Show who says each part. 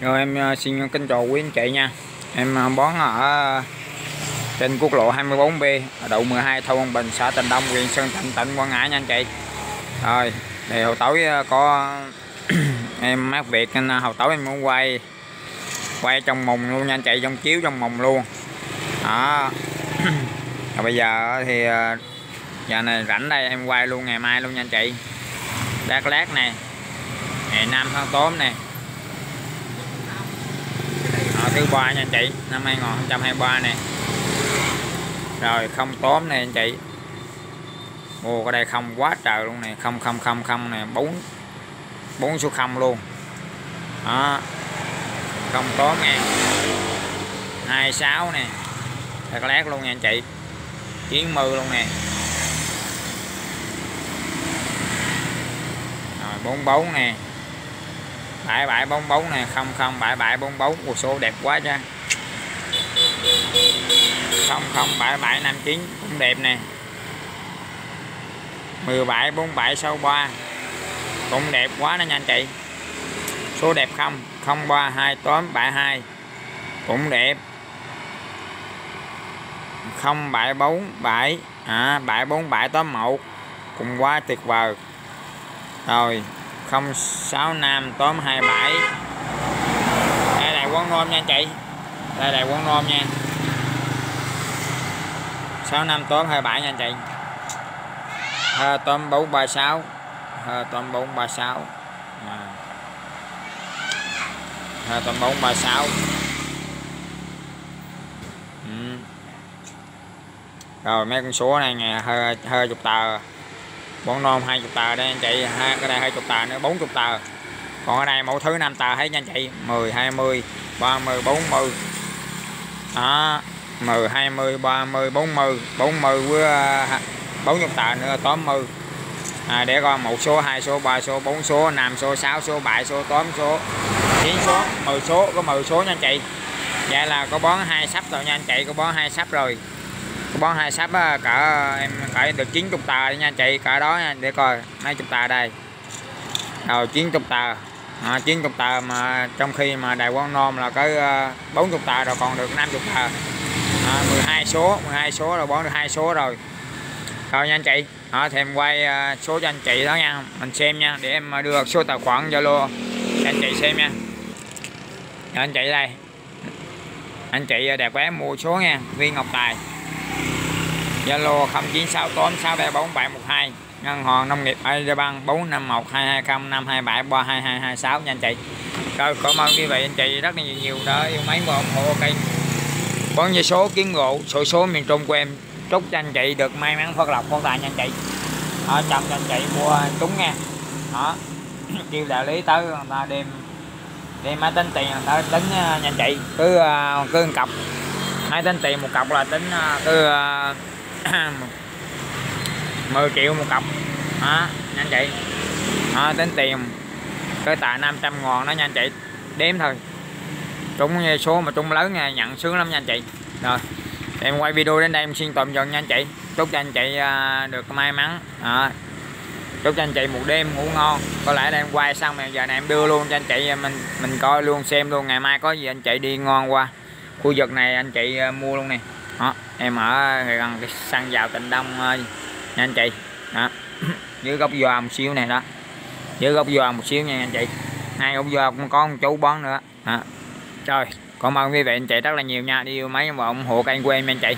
Speaker 1: Rồi em à, xin kính chào quý anh chị nha. Em à, bón ở trên quốc lộ 24B ở đậu 12 thôn Bình xã Tình Đông, huyện Sơn Tịnh, tỉnh Quảng Ngãi nha anh chị. Rồi, thì hồi tối à, có em mát việc nên hồi tối em muốn quay quay trong mùng luôn nha anh chị, trong chiếu trong mùng luôn. Đó. Rồi bây giờ thì giờ này rảnh đây em quay luôn ngày mai luôn nha anh chị. Đắk Lát này ngày 5 tháng 8 này thứ ba nha anh chị. Năm 2023 này rồi, không tóm này anh chị. Mua cái đây không quá trời luôn này không không không không này bốn bốn số không luôn. Đó. Không tóm nha. 26 nè. Thật Lát luôn nha anh chị. Chiến mư luôn nè. Rồi 44 nè bảy bảy bóng bóng này không không bảy bảy bóng bóng một số đẹp quá cha. Không không bảy bảy năm chín cũng đẹp nè. Mười bảy bốn bảy sáu ba cũng đẹp quá đó nha anh chị. Số đẹp không không ba, hai, tám bảy hai cũng đẹp. Không bảy bốn bảy à bảy bốn bảy tám, một cũng quá tuyệt vời. Rồi 065 tóm 27 đây là quán nôm nha chị. Đây là quán nôm nha. 65 tóm 27 nha chị. À, tóm 436 à, tóm 436 à. à, tóm 436 ừ. rồi mấy con số này nè hơi hơi chục tờ bốn non hai chục tờ đây anh chị. Hai cái đây hai chục tờ nữa bốn chục tờ. Còn ở đây mẫu thứ năm tờ hết nha anh chị. 10 20 30 40 đó 10 20 30 40 40 với à, bốn 40 tờ nữa tóm mư à, để coi một số hai số ba số bốn số năm số sáu số bảy số tóm số 9 số 10 số có 10 số nha anh chị. Vậy là có bón hai sắp rồi nha anh chị có bón hai sắp rồi bón hai sáp ờ, cỡ em phải được 90 tờ nha chị. Cỡ đó nha để coi mấy chục tờ đây. Rồi 90 tờ. Ờ, à, 90 tờ mà trong khi mà đài quan Nôm là có ờ, 40 tờ rồi còn được 50 tờ. À, 12 số 12 số rồi bón được hai số rồi. Rồi nha anh chị. À, thì em quay số cho anh chị đó nha. Mình xem nha để em đưa số tài khoản zalo cho anh chị xem nha. Rồi, anh chị đây. Anh chị đẹp quá mua số nha. Viên ngọc tài zalo 0968634712 ngân hàng nông nghiệp Agribank 45122052732226 nha anh chị. Rồi cảm ơn quý vị anh chị rất là nhiều nhiều đó yêu máy và ủng hộ kênh. Bón dây số kiến gỗ sổ số miền trung của em. Chúc cho anh chị được may mắn phát lộc phát tài nha anh chị. Đó, chồng cho anh chị mua trúng nha. Đó. Kêu đại lý tới người ta đem đem máy tính tiền người ta tính à, nha anh chị. Cứ à, cứ cặp. máy tính tiền một cặp là tính à, cứ 10 triệu một cọc đó nha anh chị. Đó, tính tiền. Cái tạ 500 ngàn đó nha anh chị. Đếm thôi. Trúng số mà trúng lớn nha nhận sướng lắm nha anh chị. Rồi em quay video đến đây em xin tạm dừng nha anh chị. Chúc cho anh chị à, được may mắn. À, chúc cho anh chị một đêm ngủ ngon. Có lẽ là em quay xong mà giờ này em đưa luôn cho anh chị à, mình mình coi luôn xem luôn. Ngày mai có gì anh chị đi ngon qua. Khu vực này anh chị à, mua luôn nè đó, em ở gần cái săn vào tịnh đông nha anh chị. Đó, dưới gốc doa một xíu này đó. Dưới gốc doa một xíu nha anh chị. Hai gốc doa cũng có một chú bón nữa. Đó. rồi cảm ơn quý vị anh chị rất là nhiều nha. Đi yêu mấy và ủng hộ kênh của em anh chị.